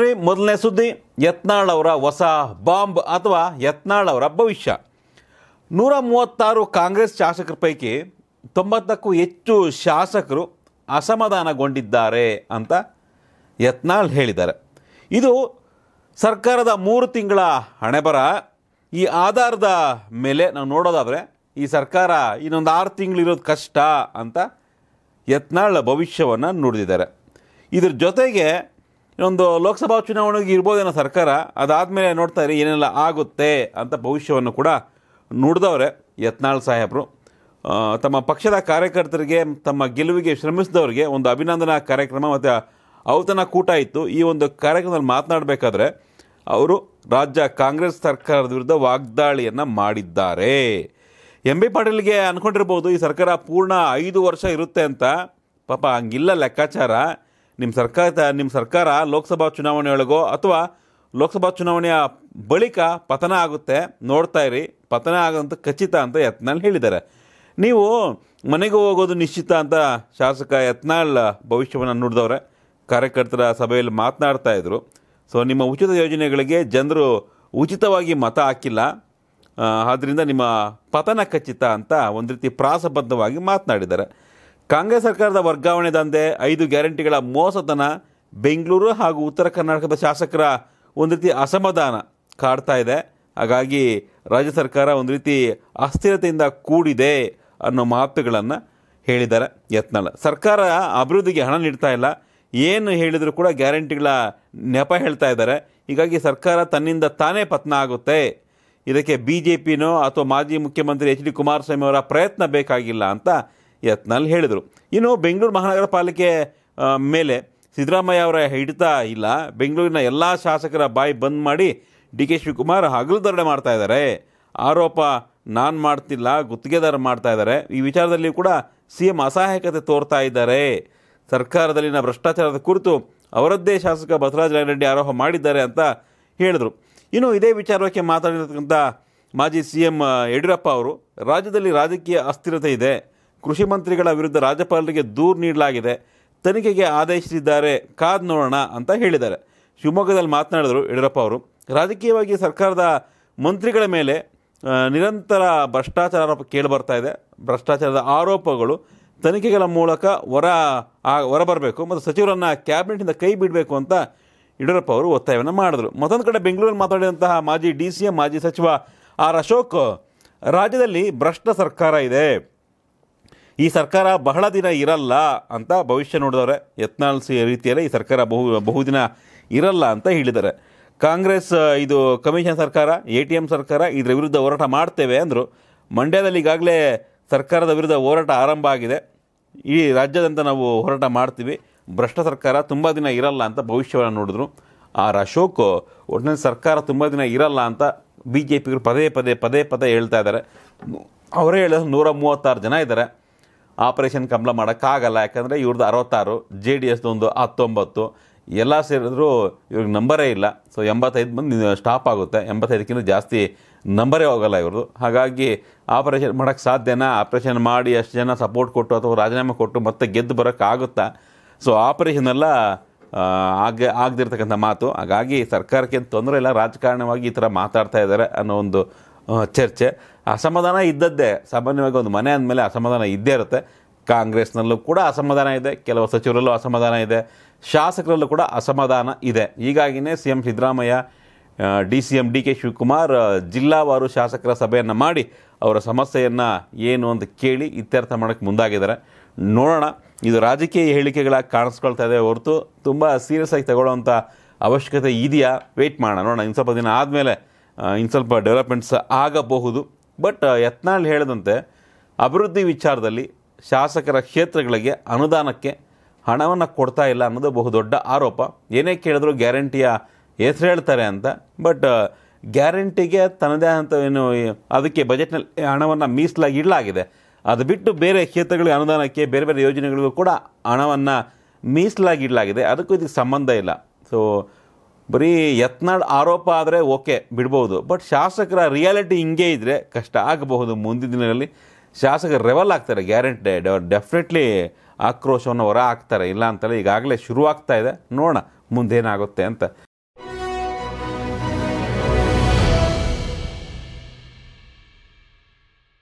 ರೀ, ಮೊದಲನೇ ಸುದ್ದಿ ಯತ್ನಾಳ್ ಅವರ ಹೊಸ ಬಾಂಬ್ ಅಥವಾ ಯತ್ನಾಳ್ ಅವರ ಭವಿಷ್ಯ. ನೂರ ಮೂವತ್ತಾರು ಕಾಂಗ್ರೆಸ್ ಶಾಸಕರ ಪೈಕಿ ತೊಂಬತ್ತಕ್ಕೂ ಹೆಚ್ಚು ಶಾಸಕರು ಅಸಮಾಧಾನಗೊಂಡಿದ್ದಾರೆ ಅಂತ ಯತ್ನಾಳ್ ಹೇಳಿದ್ದಾರೆ. ಇದು ಸರ್ಕಾರದ ಮೂರು ತಿಂಗಳ ಹಣೆಬರ. ಈ ಆಧಾರದ ಮೇಲೆ ನಾವು ನೋಡೋದಾದರೆ ಈ ಸರ್ಕಾರ ಇನ್ನೊಂದು ಆರು ತಿಂಗಳಿರೋದು ಕಷ್ಟ ಅಂತ ಯತ್ನಾಳ್ ಭವಿಷ್ಯವನ್ನು ನುಡಿದಿದ್ದಾರೆ. ಇದ್ರ ಜೊತೆಗೆ ಇನ್ನೊಂದು ಲೋಕಸಭಾ ಚುನಾವಣೆಗೆ ಇರ್ಬೋದೇನೋ ಸರ್ಕಾರ, ಅದಾದಮೇಲೆ ನೋಡ್ತಾ ಇರಿ, ಏನೆಲ್ಲ ಆಗುತ್ತೆ ಅಂತ ಭವಿಷ್ಯವನ್ನು ಕೂಡ ನುಡಿದವ್ರೆ ಯತ್ನಾಳ್ ಸಾಹೇಬರು. ತಮ್ಮ ಪಕ್ಷದ ಕಾರ್ಯಕರ್ತರಿಗೆ, ತಮ್ಮ ಗೆಲುವಿಗೆ ಶ್ರಮಿಸಿದವರಿಗೆ ಒಂದು ಅಭಿನಂದನಾ ಕಾರ್ಯಕ್ರಮ ಮತ್ತು ಔತಣ ಕೂಟ ಇತ್ತು. ಈ ಒಂದು ಕಾರ್ಯಕ್ರಮದಲ್ಲಿ ಮಾತನಾಡಬೇಕಾದ್ರೆ, ಅವರು ರಾಜ್ಯ ಕಾಂಗ್ರೆಸ್ ಸರ್ಕಾರದ ವಿರುದ್ಧ ವಾಗ್ದಾಳಿಯನ್ನು ಮಾಡಿದ್ದಾರೆ. ಎಂ ಬಿ ಪಾಟೀಲ್ಗೆ ಅಂದ್ಕೊಂಡಿರ್ಬೋದು ಈ ಸರ್ಕಾರ ಪೂರ್ಣ ಐದು ವರ್ಷ ಇರುತ್ತೆ ಅಂತ. ಪಾಪ ಹಂಗಿಲ್ಲ ಲೆಕ್ಕಾಚಾರ. ನಿಮ್ಮ ಸರ್ಕಾರ ನಿಮ್ಮ ಸರ್ಕಾರ ಲೋಕಸಭಾ ಚುನಾವಣೆಯೊಳಗೋ ಅಥವಾ ಲೋಕಸಭಾ ಚುನಾವಣೆಯ ಬಳಿಕ ಪತನ ಆಗುತ್ತೆ, ನೋಡ್ತಾ ಇರಿ. ಪತನ ಆಗೋಂಥ ಖಚಿತ ಅಂತ ಯತ್ನಾಳ್ ಹೇಳಿದ್ದಾರೆ. ನೀವು ಮನೆಗೆ ಹೋಗೋದು ನಿಶ್ಚಿತ ಅಂತ ಶಾಸಕ ಯತ್ನಾಳ್ ಭವಿಷ್ಯವನ್ನು ನುಡಿದವ್ರೆ. ಕಾರ್ಯಕರ್ತರ ಸಭೆಯಲ್ಲಿ ಮಾತನಾಡ್ತಾ ಇದ್ರು. ಸೊ ನಿಮ್ಮ ಉಚಿತ ಯೋಜನೆಗಳಿಗೆ ಜನರು ಉಚಿತವಾಗಿ ಮತ ಹಾಕಿಲ್ಲ. ಆದ್ದರಿಂದ ನಿಮ್ಮ ಪತನ ಖಚಿತ ಅಂತ ಒಂದು ರೀತಿ ಪ್ರಾಸಬದ್ಧವಾಗಿ ಮಾತನಾಡಿದ್ದಾರೆ. ಕಾಂಗ್ರೆಸ್ ಸರ್ಕಾರದ ವರ್ಗಾವಣೆ ದಂಧೆ, ಐದು ಗ್ಯಾರಂಟಿಗಳ ಮೋಸತನ, ಬೆಂಗಳೂರು ಹಾಗೂ ಉತ್ತರ ಕರ್ನಾಟಕದ ಶಾಸಕರ ಒಂದು ರೀತಿ ಅಸಮಾಧಾನ ಕಾಡ್ತಾ ಇದೆ. ಹಾಗಾಗಿ ರಾಜ್ಯ ಸರ್ಕಾರ ಒಂದು ರೀತಿ ಅಸ್ಥಿರತೆಯಿಂದ ಕೂಡಿದೆ ಅನ್ನೋ ಮಾತುಗಳನ್ನು ಹೇಳಿದ್ದಾರೆ ಯತ್ನಾಳ್. ಸರ್ಕಾರ ಅಭಿವೃದ್ಧಿಗೆ ಹಣ ನೀಡ್ತಾ ಇಲ್ಲ. ಏನು ಹೇಳಿದರೂ ಕೂಡ ಗ್ಯಾರಂಟಿಗಳ ನೆಪ ಹೇಳ್ತಾ ಇದ್ದಾರೆ. ಹೀಗಾಗಿ ಸರ್ಕಾರ ತನ್ನಿಂದ ತಾನೇ ಪತನ ಆಗುತ್ತೆ. ಇದಕ್ಕೆ ಬಿ ಜೆ ಪಿನೋ ಅಥವಾ ಮಾಜಿ ಮುಖ್ಯಮಂತ್ರಿ ಎಚ್ ಡಿ ಕುಮಾರಸ್ವಾಮಿ ಅವರ ಪ್ರಯತ್ನ ಬೇಕಾಗಿಲ್ಲ ಅಂತ ಯತ್ನಾಳ್ ಹೇಳಿದರು. ಇನ್ನು ಬೆಂಗಳೂರು ಮಹಾನಗರ ಪಾಲಿಕೆ ಮೇಲೆ ಸಿದ್ದರಾಮಯ್ಯ ಅವರ ಹಿಡಿತಾ ಇಲ್ಲ. ಬೆಂಗಳೂರಿನ ಎಲ್ಲ ಶಾಸಕರ ಬಾಯಿ ಬಂದ್ ಮಾಡಿ ಡಿ ಕೆ ಶಿವಕುಮಾರ್ ಹಗಲು ದರಣೆ ಮಾಡ್ತಾ ಇದ್ದಾರೆ. ಆರೋಪ, ನಾನು ಮಾಡ್ತಿಲ್ಲ, ಗುತ್ತಿಗೆದಾರ ಮಾಡ್ತಾ ಇದ್ದಾರೆ. ಈ ವಿಚಾರದಲ್ಲಿ ಕೂಡ ಸಿ ಎಂ ಅಸಹಾಯಕತೆ ತೋರ್ತಾ ಇದ್ದಾರೆ. ಸರ್ಕಾರದಲ್ಲಿನ ಭ್ರಷ್ಟಾಚಾರದ ಕುರಿತು ಅವರದ್ದೇ ಶಾಸಕ ಬಸವರಾಜ ರೆಡ್ಡಿ ಆರೋಪ ಮಾಡಿದ್ದಾರೆ ಅಂತ ಹೇಳಿದರು. ಇನ್ನು ಇದೇ ವಿಚಾರಕ್ಕೆ ಮಾತಾಡಿರತಕ್ಕಂಥ ಮಾಜಿ ಸಿ ಎಂ ಯಡಿಯೂರಪ್ಪ ಅವರು, ರಾಜ್ಯದಲ್ಲಿ ರಾಜಕೀಯ ಅಸ್ಥಿರತೆ ಇದೆ. ಕೃಷಿ ಮಂತ್ರಿಗಳ ವಿರುದ್ಧ ರಾಜ್ಯಪಾಲರಿಗೆ ದೂರು ನೀಡಲಾಗಿದೆ. ತನಿಖೆಗೆ ಆದೇಶಿಸಿದ್ದಾರೆ. ಕಾದ್ ನೋಡೋಣ ಅಂತ ಹೇಳಿದ್ದಾರೆ. ಶಿವಮೊಗ್ಗದಲ್ಲಿ ಮಾತನಾಡಿದರು ಯಡಿಯೂರಪ್ಪ ಅವರು. ರಾಜಕೀಯವಾಗಿ ಸರ್ಕಾರದ ಮಂತ್ರಿಗಳ ಮೇಲೆ ನಿರಂತರ ಭ್ರಷ್ಟಾಚಾರ ಆರೋಪ ಕೇಳಿಬರ್ತಾ ಇದೆ. ಭ್ರಷ್ಟಾಚಾರದ ಆರೋಪಗಳು ತನಿಖೆಗಳ ಮೂಲಕ ಹೊರ ಹೊರಬರಬೇಕು ಮತ್ತು ಸಚಿವರನ್ನು ಕ್ಯಾಬಿನೆಟ್ನಿಂದ ಕೈ ಬಿಡಬೇಕು ಅಂತ ಯಡಿಯೂರಪ್ಪ ಅವರು ಒತ್ತಾಯವನ್ನು ಮಾಡಿದ್ರು. ಮತ್ತೊಂದು ಕಡೆ ಬೆಂಗಳೂರಲ್ಲಿ ಮಾತಾಡಿದಂತಹ ಮಾಜಿ ಡಿ ಸಿ ಎಂ, ಮಾಜಿ ಸಚಿವ ಆರ್ ಅಶೋಕ್, ರಾಜ್ಯದಲ್ಲಿ ಭ್ರಷ್ಟ ಸರ್ಕಾರ ಇದೆ. ಈ ಸರ್ಕಾರ ಬಹಳ ದಿನ ಇರಲ್ಲ ಅಂತ ಭವಿಷ್ಯ ನೋಡಿದವರೆ ಯತ್ನಾಳ್ಸಿ ರೀತಿಯಲ್ಲಿ ಈ ಸರ್ಕಾರ ಬಹು, ಬಹುದಿನ ಇರಲ್ಲ ಅಂತ ಹೇಳಿದ್ದಾರೆ. ಕಾಂಗ್ರೆಸ್ ಇದು ಕಮಿಷನ್ ಸರ್ಕಾರ, ಎ ಟಿ ಎಂ ಸರ್ಕಾರ ಇದರ ವಿರುದ್ಧ ಹೋರಾಟ ಮಾಡ್ತೇವೆ ಅಂದರು, ಮಂಡ್ಯದಲ್ಲಿ ಈಗಾಗಲೇ ಸರ್ಕಾರದ ವಿರುದ್ಧ ಹೋರಾಟ ಆರಂಭ ಆಗಿದೆ. ಈ ರಾಜ್ಯದಂತ ನಾವು ಹೋರಾಟ ಮಾಡ್ತೀವಿ. ಭ್ರಷ್ಟ ಸರ್ಕಾರ ತುಂಬ ದಿನ ಇರಲ್ಲ ಅಂತ ಭವಿಷ್ಯವನ್ನು ನೋಡಿದ್ರು. ಆರ್ ಅಶೋಕ್ ಒಟ್ಟಿನಲ್ಲಿ ಸರ್ಕಾರ ತುಂಬ ದಿನ ಇರಲ್ಲ ಅಂತ ಬಿ ಜೆ ಪಿಗರು ಪದೇ ಪದೇ ಪದೇ ಪದೇ ಹೇಳ್ತಾ ಇದ್ದಾರೆ. ಅವರೇ ಹೇಳಿದ್ರು ನೂರ ಮೂವತ್ತಾರು ಜನ ಇದ್ದಾರೆ. ಆಪರೇಷನ್ ಕಮಲ ಮಾಡೋಕ್ಕಾಗಲ್ಲ. ಯಾಕಂದರೆ ಇವ್ರದ್ದು ಅರವತ್ತಾರು ಜೆ ಡಿ ಒಂದು ಹತ್ತೊಂಬತ್ತು, ಎಲ್ಲ ಸೇರಿದ್ರು ಇವ್ರಿಗೆ ನಂಬರೇ ಇಲ್ಲ. ಸೊ ಎಂಬತ್ತೈದು ಮಂದಿ ಸ್ಟಾಪ್ ಆಗುತ್ತೆ. ಎಂಬತ್ತೈದಕ್ಕಿಂತ ಜಾಸ್ತಿ ನಂಬರೇ ಹೋಗಲ್ಲ ಇವ್ರದ್ದು ಹಾಗಾಗಿ ಆಪರೇಷನ್ ಮಾಡೋಕ್ಕೆ ಸಾಧ್ಯನಾ? ಆಪರೇಷನ್ ಮಾಡಿ ಅಷ್ಟು ಜನ ಸಪೋರ್ಟ್ ಕೊಟ್ಟು ಅಥವಾ ರಾಜೀನಾಮೆ ಕೊಟ್ಟು ಮತ್ತೆ ಗೆದ್ದು ಬರೋಕ್ಕಾಗುತ್ತಾ? ಸೊ ಆಪರೇಷನ್ ಎಲ್ಲ ಆಗ, ಆಗದಿರ್ತಕ್ಕಂಥ ಮಾತು. ಹಾಗಾಗಿ ಸರ್ಕಾರಕ್ಕೆ ತೊಂದರೆ ಇಲ್ಲ. ರಾಜಕಾರಣವಾಗಿ ಈ ಥರ ಮಾತಾಡ್ತಾ ಇದ್ದಾರೆ ಅನ್ನೋ ಒಂದು ಚರ್ಚೆ. ಅಸಮಾಧಾನ ಇದ್ದದ್ದೇ. ಸಾಮಾನ್ಯವಾಗಿ ಒಂದು ಮನೆ ಅಂದಮೇಲೆ ಅಸಮಾಧಾನ ಇದ್ದೇ ಇರುತ್ತೆ. ಕಾಂಗ್ರೆಸ್ನಲ್ಲೂ ಕೂಡ ಅಸಮಾಧಾನ ಇದೆ. ಕೆಲವು ಸಚಿವರಲ್ಲೂ ಅಸಮಾಧಾನ ಇದೆ. ಶಾಸಕರಲ್ಲೂ ಕೂಡ ಅಸಮಾಧಾನ ಇದೆ. ಹೀಗಾಗಿನೇ C M Siddaramaiah D C M D K Shivakumar ಜಿಲ್ಲಾವಾರು ಶಾಸಕರ ಸಭೆಯನ್ನು ಮಾಡಿ ಅವರ ಸಮಸ್ಯೆಯನ್ನು ಏನು ಅಂತ ಕೇಳಿ ಇತ್ಯರ್ಥ ಮಾಡೋಕ್ಕೆ ಮುಂದಾಗಿದ್ದಾರೆ. ನೋಡೋಣ. ಇದು ರಾಜಕೀಯ ಹೇಳಿಕೆಗಳಾಗಿ ಕಾಣಿಸ್ಕೊಳ್ತಾ ಇದೆ ಹೊರತು ತುಂಬ ಸೀರಿಯಸ್ ಆಗಿ ತಗೊಳ್ಳೋವಂಥ ಅವಶ್ಯಕತೆ ಇದೆಯಾ? ವೆಯ್ಟ್ ಮಾಡೋಣ. ನೋಡೋಣ. ಇನ್ನು ಸ್ವಲ್ಪ ದಿನ ಆದಮೇಲೆ ಇನ್ನು ಸ್ವಲ್ಪ ಡೆವಲಪ್ಮೆಂಟ್ಸ್ ಆಗಬಹುದು. ಬಟ್ ಯತ್ನಾಳ್ ಹೇಳಿದಂತೆ, ಅಭಿವೃದ್ಧಿ ವಿಚಾರದಲ್ಲಿ ಶಾಸಕರ ಕ್ಷೇತ್ರಗಳಿಗೆ ಅನುದಾನಕ್ಕೆ ಹಣವನ್ನು ಕೊಡ್ತಾ ಇಲ್ಲ ಅನ್ನೋದು ಬಹುದೊಡ್ಡ ಆರೋಪ. ಏನೇ ಕೇಳಿದ್ರು ಗ್ಯಾರಂಟಿಯ ಹೆಸರು ಹೇಳ್ತಾರೆ ಅಂತ. ಬಟ್ ಗ್ಯಾರಂಟಿಗೆ ತನ್ನದೇ ಆದಂಥ ಏನು ಅದಕ್ಕೆ ಬಜೆಟ್ನಲ್ಲಿ ಹಣವನ್ನು ಮೀಸಲಾಗಿ ಇಡಲಾಗಿದೆ. ಅದು ಬಿಟ್ಟು ಬೇರೆ ಕ್ಷೇತ್ರಗಳಿಗೆ ಅನುದಾನಕ್ಕೆ, ಬೇರೆ ಬೇರೆ ಯೋಜನೆಗಳಿಗೂ ಕೂಡ ಹಣವನ್ನು ಮೀಸಲಾಗಿ ಇಡಲಾಗಿದೆ. ಅದಕ್ಕೂ ಇದಕ್ಕೆ ಸಂಬಂಧ ಇಲ್ಲ. ಸೊ ಬರೀ ಯತ್ನಾಳ್ ಆರೋಪ ಆದರೆ ಓಕೆ, ಬಿಡ್ಬೋದು. ಬಟ್ ಶಾಸಕರ ರಿಯಾಲಿಟಿ ಹಿಂಗೆ ಇದ್ದರೆ ಕಷ್ಟ ಆಗಬಹುದು ಮುಂದಿನ ದಿನಗಳಲ್ಲಿ. ಶಾಸಕರು ರೆವಲ್ ಆಗ್ತಾರೆ ಗ್ಯಾರಂಟಿ ಡೆಫಿನೆಟ್ಲಿ ಆಕ್ರೋಶವನ್ನು ಹೊರ ಹಾಕ್ತಾರೆ. ಇಲ್ಲ ಅಂತಲ್ಲ ಈಗಾಗಲೇ ಶುರು ಆಗ್ತಾ ಇದೆ. ನೋಡೋಣ ಮುಂದೇನಾಗುತ್ತೆ ಅಂತ.